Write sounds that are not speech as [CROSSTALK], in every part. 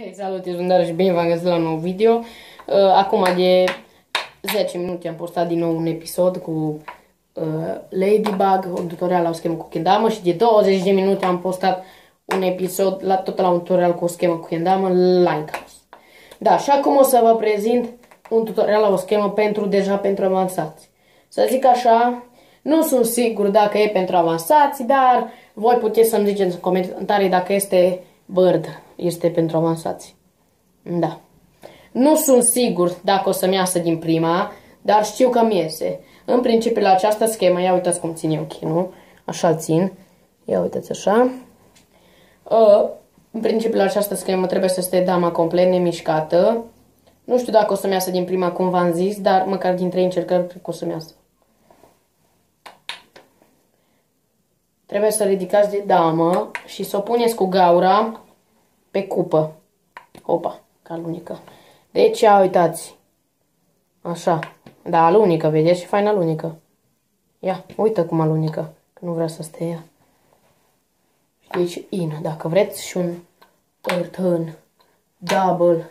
Hei, salut, eu sunt Dara și bine v-am găsit la un nou video. Uh, acum de 10 minute am postat din nou un episod cu uh, Ladybug, un tutorial la o schemă cu kendama și de 20 de minute am postat un episod la, tot la un tutorial cu o schemă cu kendama Linehouse. Da, și acum o să vă prezint un tutorial la o schemă pentru deja pentru avansați. Să zic așa, nu sunt sigur dacă e pentru avansați, dar voi puteți să-mi ziceți în comentarii dacă este Bird este pentru avansați. Da. Nu sunt sigur dacă o să-mi iasă din prima, dar știu că mi iese. În principiu la această schemă, ia uitați cum țin eu chinul, așa țin, ia uitați așa. Uh, în principiu la această schemă trebuie să stea dama complet nemișcată. Nu știu dacă o să-mi iasă din prima, cum v-am zis, dar măcar din trei încercări cred că o să-mi iasă. Trebuie să ridicați de damă și să o puneți cu gaura pe cupă. Opa, ca alunică. Deci, ia uitați. Așa. Da, alunică, vedeți? Și fain alunică. Ia, uită cum alunică. Că nu vrea să stea Și deci, in. Dacă vreți și un turn, double,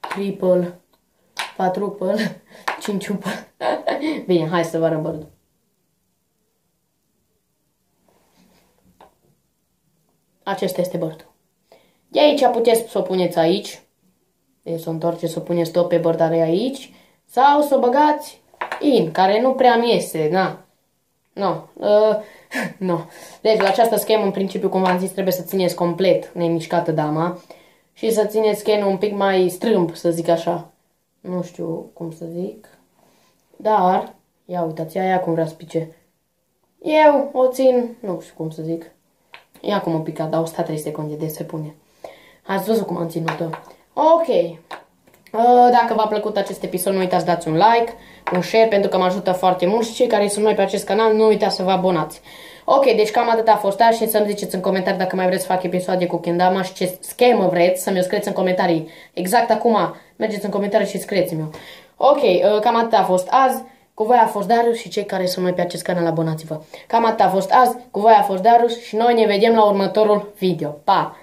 triple, patruple, [LAUGHS] cinciuple. [LAUGHS] Bine, hai să vă arăt Acesta este bărdul. De aici puteți să o puneți aici. Deci să o întoarceți să o puneți tot pe bărdare aici. Sau să o băgați in, care nu prea mi iese, na. No. Uh, [LAUGHS] no. Deci la această schemă, în principiu, cum v-am zis, trebuie să țineți complet nemișcată dama. Și să țineți scenul un pic mai strâmb, să zic așa. Nu știu cum să zic. Dar, ia uitați, ia, cum vrea să pice. Eu o țin, nu știu cum să zic. Ia cum o picat, dar 103 secunde de se pune. Ați văzut cum am ținut-o. Ok. Uh, dacă v-a plăcut acest episod, nu uitați dați un like, un share, pentru că mă ajută foarte mult și cei care sunt noi pe acest canal, nu uitați să vă abonați. Ok, deci cam atât a fost și să-mi ziceți în comentarii dacă mai vreți să fac episoade cu Kendama și ce schemă vreți, să mi-o scrieți în comentarii. Exact acum, mergeți în comentarii și scrieți-mi-o. Ok, uh, cam atât a fost azi. Cu voi a fost Darius și cei care sunt mai pe acest canal, abonați-vă. Cam atât a fost azi, cu voi a fost Darius și noi ne vedem la următorul video. Pa!